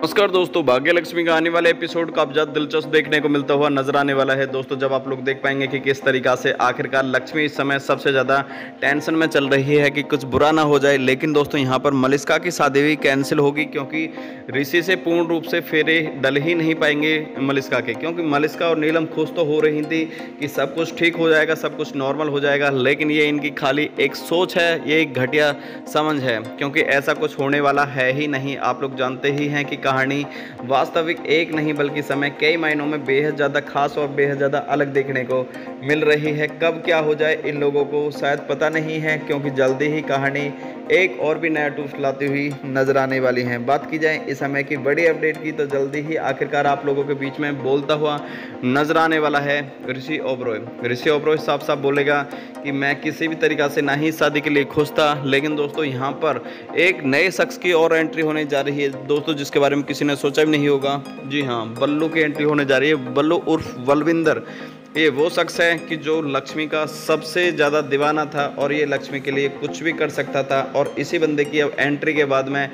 नमस्कार दोस्तों भाग्य लक्ष्मी का आने वाले एपिसोड का अब दिलचस्प देखने को मिलता हुआ नज़र आने वाला है। दोस्तों, जब आप लोग देख पाएँगे कि किस तरीका से आखिरकार लक्ष्मी इस समय सबसे ज़्यादा टेंशन में चल रही है कि कुछ बुरा ना हो जाए, लेकिन दोस्तों, यहाँ पर मलिस्का की शादी भी कैंसिल होगी क्योंकि ऋषि से पूर्ण रूप से फेरे डल ही नहीं पाएँगे मलिस्का के। क्योंकि मलिस्का और नीलम खुश तो हो रही थी कि सब कुछ ठीक हो जाएगा, सब कुछ नॉर्मल हो जाएगा, लेकिन ये इनकी खाली एक सोच है, ये एक घटिया समझ है, क्योंकि ऐसा कुछ होने वाला है ही नहीं। आप लोग जानते ही हैं कि कहानी। वास्तविक एक नहीं बल्कि समय कई मायनों में बेहद ज़्यादा खास और बेहद ज़्यादा अलग देखने को मिल रही है। कब क्या हो जाए इन लोगों को शायद पता नहीं है, क्योंकि जल्दी ही कहानी एक और भी नया टूस्ट लाती हुई नज़र आने वाली हैं। बात की जाए इस समय की बड़ी अपडेट की तो जल्दी ही आखिरकार आप लोगों के बीच में बोलता हुआ नज़र आने वाला है ऋषि ओब्रोय। ऋषि ओब्रोय साफ़ साफ़ बोलेगा कि मैं किसी भी तरीक़ा से ना ही शादी के लिए खुश था, लेकिन दोस्तों यहाँ पर एक नए शख्स की और एंट्री होने जा रही है। दोस्तों, जिसके बारे में किसी ने सोचा भी नहीं होगा। जी हाँ बल्लू की एंट्री होने जा रही है। बल्लू उर्फ़ बलविंदर। ये वो शख्स है कि जो लक्ष्मी का सबसे ज़्यादा दीवाना था और ये लक्ष्मी के लिए कुछ भी कर सकता था और इसी बंदे की अब एंट्री के बाद में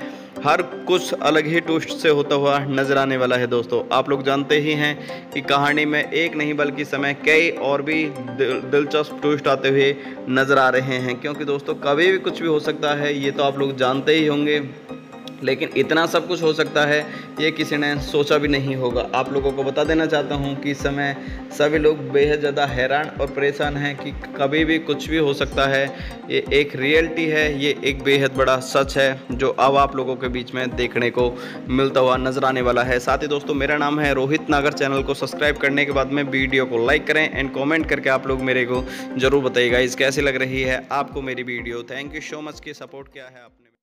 हर कुछ अलग ही ट्विस्ट से होता हुआ नज़र आने वाला है दोस्तों। आप लोग जानते ही हैं कि कहानी में एक नहीं बल्कि समय कई और भी दिलचस्प ट्विस्ट आते हुए नज़र आ रहे हैं, क्योंकि दोस्तों कभी भी कुछ भी हो सकता है, ये तो आप लोग जानते ही होंगे। लेकिन इतना सब कुछ हो सकता है, ये किसी ने सोचा भी नहीं होगा। आप लोगों को बता देना चाहता हूँ कि इस समय सभी लोग बेहद ज़्यादा हैरान और परेशान हैं कि कभी भी कुछ भी हो सकता है। ये एक रियलिटी है, ये एक बेहद बड़ा सच है, जो अब आप लोगों के बीच में देखने को मिलता हुआ नज़र आने वाला है। साथ ही दोस्तों, मेरा नाम है रोहित नागर। चैनल को सब्सक्राइब करने के बाद में वीडियो को लाइक करें एंड कॉमेंट करके आप लोग मेरे को ज़रूर बताइएगा। इस कैसी लग रही है आपको मेरी video? Thank you so much की सपोर्ट क्या है आपने।